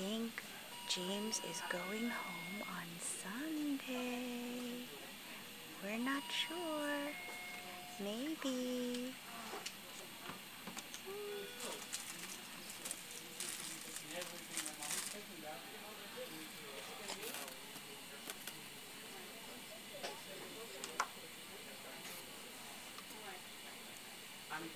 think James is going home on Sunday. We're not sure. Maybe. Um,